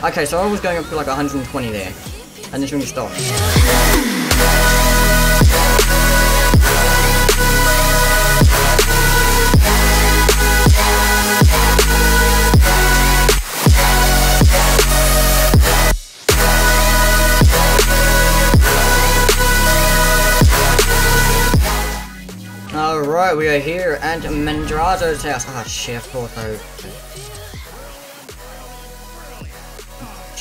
Okay, so I was going up to like 120 there. And this ring stopped. Alright, we are here at Madrazo's house. Ah, shit, of course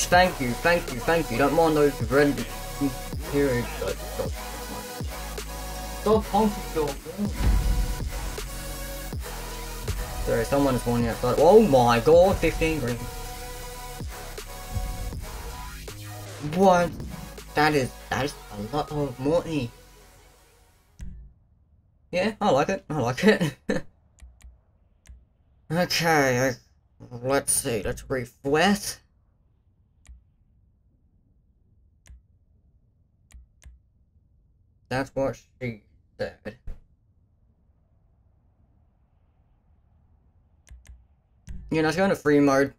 Thank you, thank you, thank you. Don't mind those red period. Stop, stop honking Sorry, someone's warning outside. Oh my god, 15 green. What? That is, that is a lot of money. Yeah, I like it. I like it. okay, I, let's see. Let's refresh. That's what she said. Yeah, let's go into free mode.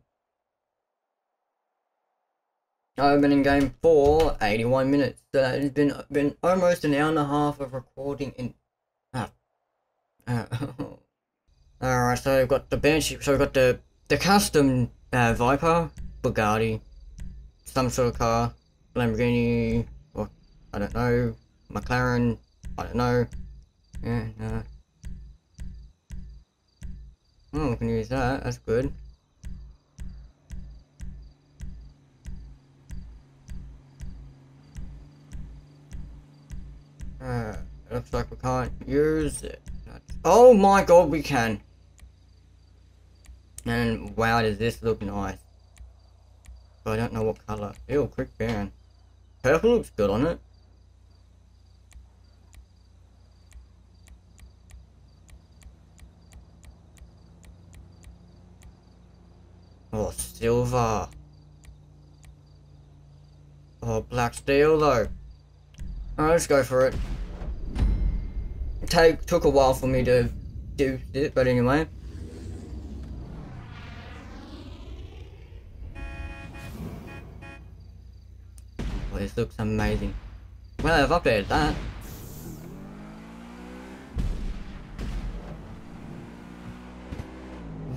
I've been in game for 81 minutes. Uh, it's been been almost an hour and a half of recording in. Ah. Uh, Alright, so we've got the Banshee, so we've got the, the custom uh, Viper, Bugatti, some sort of car, Lamborghini, or I don't know, McLaren, I don't know. Yeah, no. Oh, we can use that, that's good. Uh, looks like we can't use it. Oh my god, we can. And wow, does this look nice. I don't know what color. Ew, quick ban. Purple looks good on it. Oh, silver. Oh, black steel though. Alright, let's go for it. Take took a while for me to do it, but anyway. Oh, this looks amazing. Well, I've updated that.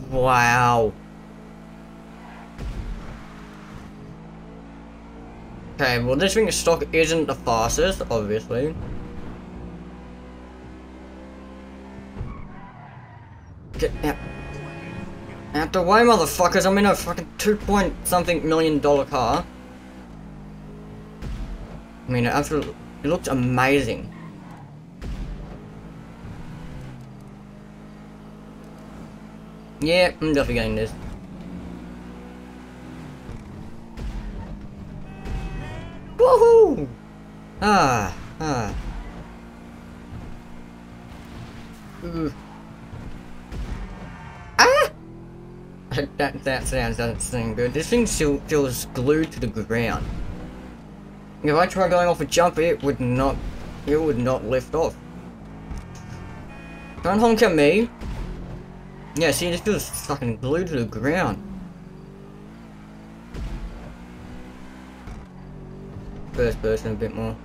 Wow. Okay, well this of stock isn't the fastest, obviously. Get out. Out the way, motherfuckers! I'm in a fucking two point something million dollar car. I mean, it absolutely, it looks amazing. Yeah, I'm definitely getting this. Woohoo! Ah, ah. Ooh. Ah! that, that sounds doesn't sound good. This thing still feels glued to the ground. If I try going off a jump, it would not, it would not lift off. Don't honk at me. Yeah, see, this feels fucking glued to the ground. First person a bit more.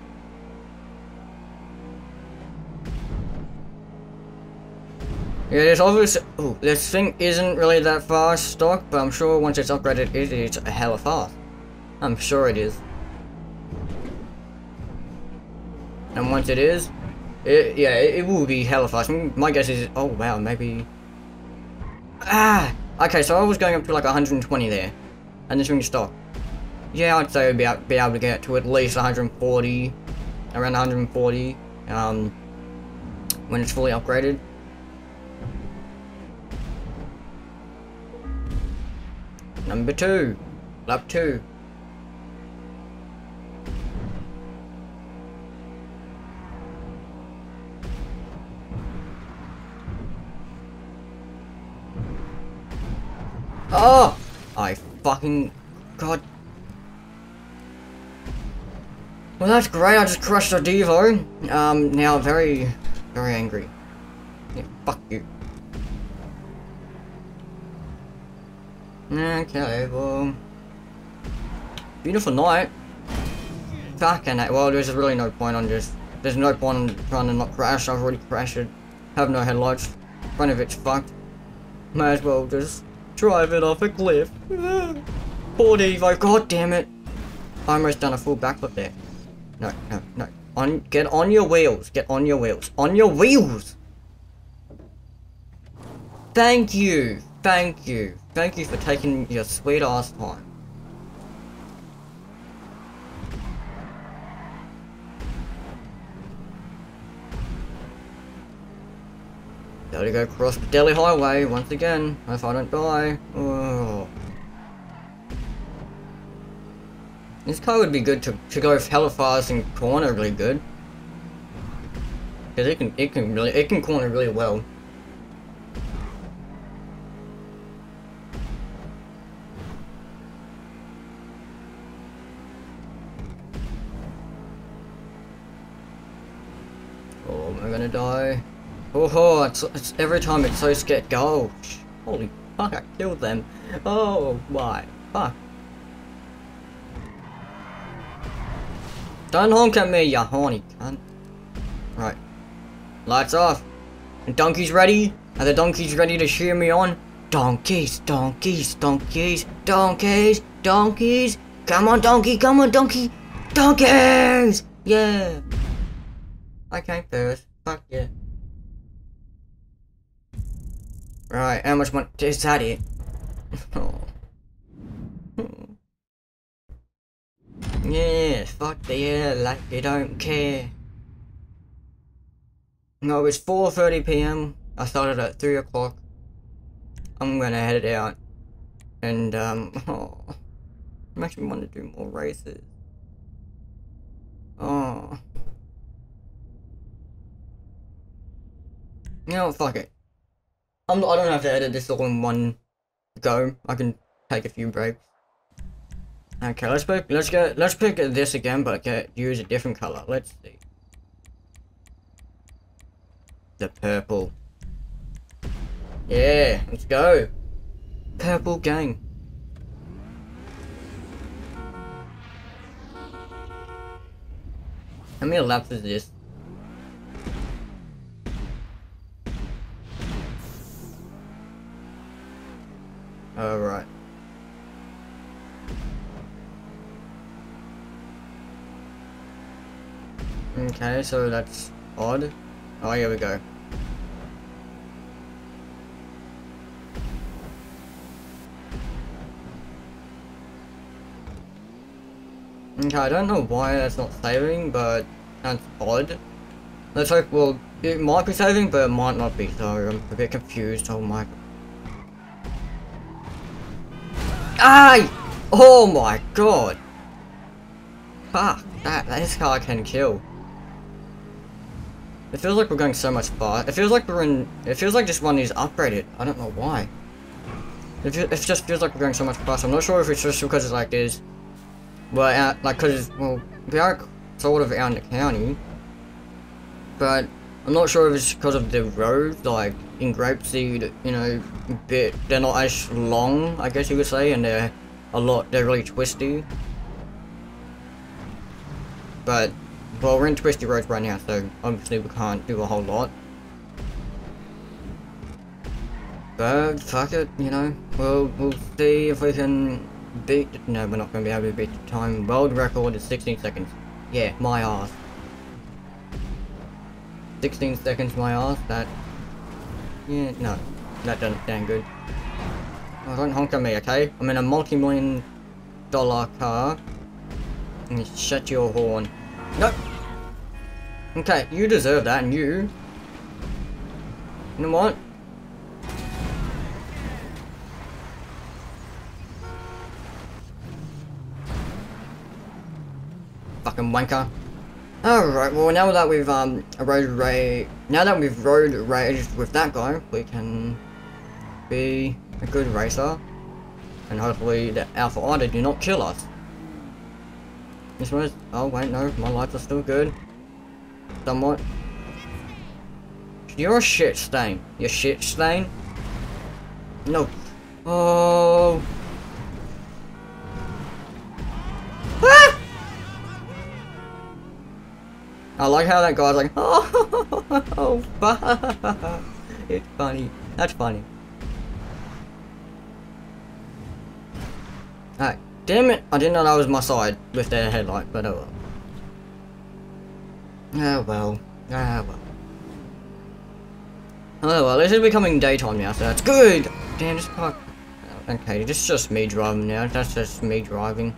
Yeah, there's obviously. Ooh, this thing isn't really that fast stock, but I'm sure once it's upgraded, it is a hella fast. I'm sure it is. And once it is, it, yeah, it, it will be hella fast. My guess is, oh wow, maybe... Ah! Okay, so I was going up to like 120 there. And this ring stopped. Yeah, I'd say I'd be, able, be able to get to at least 140. Around 140. Um, when it's fully upgraded. Number two. Lap two. Oh! I fucking... God. Well, that's great. I just crushed a Devo. Um, now very, very angry. Yeah, fuck you. Okay, well... beautiful night. Fucking it. Well, there's really no point on just... There's no point on trying to not crash. I've already crashed it. Have no headlights. Front of it's fucked. May as well just drive it off a cliff. Poor Evo, god damn it. I almost done a full backflip there. No, no, no. On, get on your wheels. Get on your wheels. On your wheels! Thank you. Thank you. Thank you for taking your sweet ass time. Gotta go cross the Delhi Highway once again, if I don't die. Oh. This car would be good to, to go hella fast and corner really good. Cause it can it can really it can corner really well. Oh, am I gonna die? Oh, it's, it's every time it's so scared. Go! Holy fuck! I killed them. Oh my fuck! Don't honk at me, you horny cunt. Right. Lights off. And donkeys ready? Are the donkeys ready to cheer me on? Donkeys, donkeys, donkeys, donkeys, donkeys. Come on, donkey, come on, donkey. Donkeys! Yeah. Came first. Fuck yeah. Right, how much money is that it? oh. Yeah, fuck the yeah, like they don't care. No, it's 4.30pm. I started at 3 o'clock. I'm gonna head it out. And, um, oh, I'm actually want to do more races. Oh. Know, fuck it. I'm, I don't have to edit this all in one go. I can take a few breaks. Okay, let's pick, let's get, let's pick this again, but get, use a different color. Let's see. The purple. Yeah, let's go. Purple gang. How many laps is this? Alright. Mm, okay, so that's odd. Oh, here we go. Okay, I don't know why that's not saving, but that's odd. Let's hope, well, it might be saving, but it might not be, so I'm a bit confused. Oh my... Ay! Oh my god! Fuck, that, this car can kill. It feels like we're going so much far. It feels like we're in... It feels like this one is upgraded. I don't know why. It, it just feels like we're going so much faster. I'm not sure if it's just because it's like this. But, like, because, well, we are sort of out in the county. But I'm not sure if it's because of the roads, like, in Grapeseed, you know, bit, they're not as long, I guess you could say, and they're a lot, they're really twisty. But well, we're in twisty roads right now, so obviously we can't do a whole lot. But, fuck it, you know, we'll, we'll see if we can beat, no, we're not going to be able to beat the time. World record is 16 seconds. Yeah, my ass. 16 seconds, my ass, that, yeah, no, that doesn't sound good. Oh, don't honk at me, okay? I'm in a multi-million dollar car. And shut your horn. Nope. Okay, you deserve that, and you... You know what? Fucking wanker. Alright, well now that we've um road rage now that we've road raged with that guy, we can be a good racer. And hopefully the Alpha Otter do not kill us. This was... Oh, wait, no. My lights are still good. Somewhat. You're a shit stain. You shit stain? No. Oh... Ah! I like how that guy's like, oh, oh it's funny. That's funny. Alright. Damn it. I didn't know that was my side with their headlight, but oh well. Oh well. Ah well. Oh well, this is becoming daytime now, so that's good! Damn, this park. Okay, this is just me driving now. That's just me driving.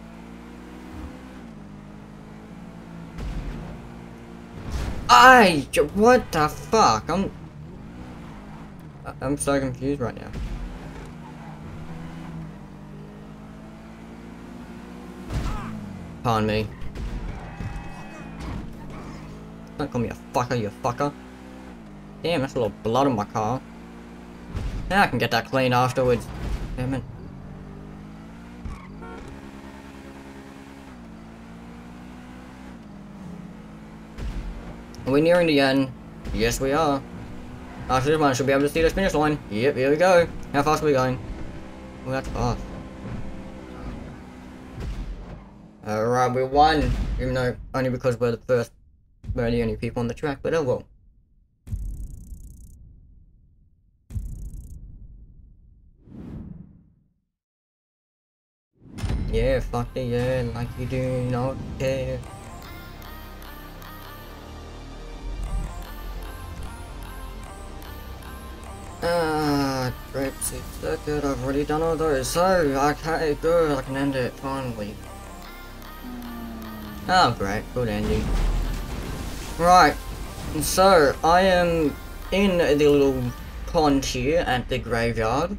I what the fuck? I'm I'm so confused right now. Pardon me. Don't call me a fucker, you fucker. Damn, that's a little blood on my car. Now I can get that clean afterwards. Damn it. Are we nearing the end? Yes, we are. After this one, should be able to see the finish line. Yep, here we go. How fast are we going? Oh, that's fast. Alright, we won. Even though, only because we're the first, we're the only people on the track, but oh well. Yeah, fuck it, yeah, like you do not care. Ah, so good, I've already done all those, so, okay, good, I can end it, finally. Oh, great, good ending. Right, so, I am in the little pond here at the graveyard.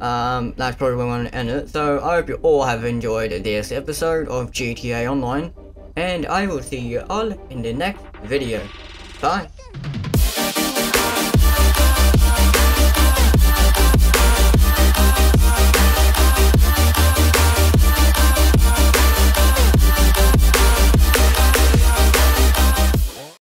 Um, that's probably where I'm going to end it. So I hope you all have enjoyed this episode of GTA Online. And I will see you all in the next video. Bye.